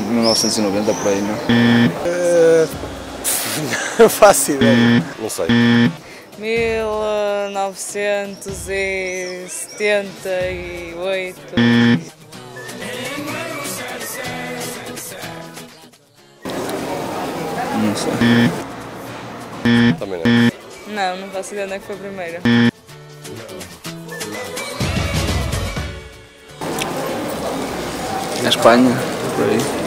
1990 por aí, não? Uh, não faço ideia. Não sei. 1978. Não sei. Também não. Não, não faço ideia onde é que foi a primeira. Na Espanha, por aí.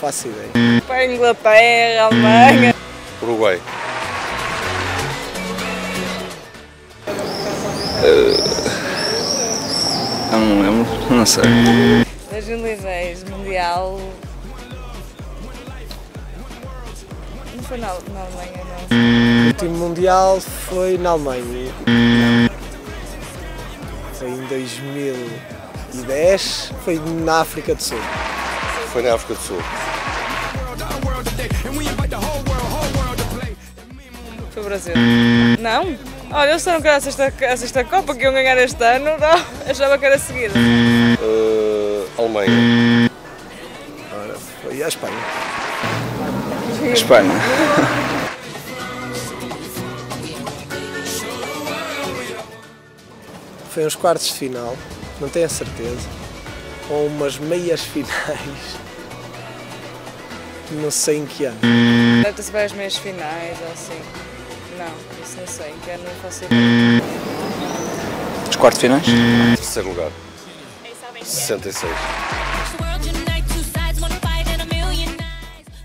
Faço ideia. Para a Inglaterra, Alemanha. Uruguai. Eu não lembro, não sei. 2010, Mundial. Não foi na, na Alemanha, não. O último Mundial foi na Alemanha. Foi em 2010, foi na África do Sul. Foi na África do Sul. Foi o Brasil. Não? Olha, eles disseram que era a sexta, a sexta Copa que iam ganhar este ano. Não, achava que era seguida. Uh, Alemanha. Ora, foi a Espanha. Espanha. Foi uns quartos de final, não tenho a certeza. Ou umas meias finais. Não sei em que ano. Deve ter sido para as meias finais ou assim. Não, isso não sei, que ano não faço ideia. Os quartos finais? Terceiro lugar. 66.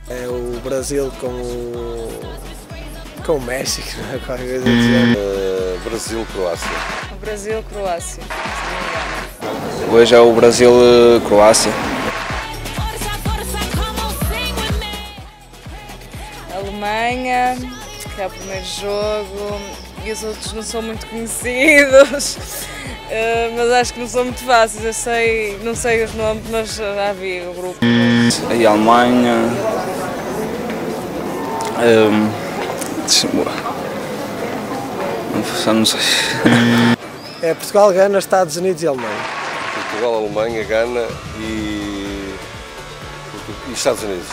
É o Brasil com o. com o México, não é? Qualquer coisa género. Uh, Brasil, Croácia. O Brasil, Croácia. se não me engano. Hoje é o Brasil-Croácia. Alemanha, que é o primeiro jogo, e os outros não são muito conhecidos, eh, mas acho que não são muito fáceis. Eu sei, não sei os nomes, mas já vi o grupo. Aí a Alemanha. Ver. Não, não sei. É Portugal, Gana, Estados Unidos e Alemanha. Portugal, Alemanha, Gana e, e Estados Unidos.